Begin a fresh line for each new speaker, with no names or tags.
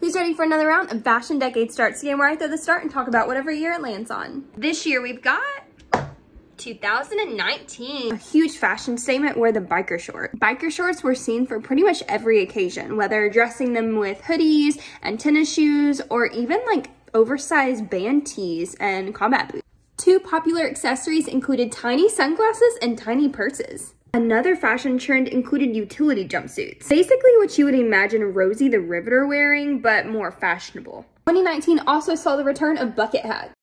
Who's ready for another round of Fashion Decades Darts Game where I throw the start and talk about whatever year it lands on. This year we've got 2019. A huge fashion statement were the biker short. Biker shorts were seen for pretty much every occasion, whether dressing them with hoodies and tennis shoes or even like oversized band tees and combat boots. Two popular accessories included tiny sunglasses and tiny purses. Another fashion trend included utility jumpsuits. Basically what you would imagine Rosie the Riveter wearing, but more fashionable. 2019 also saw the return of bucket hats.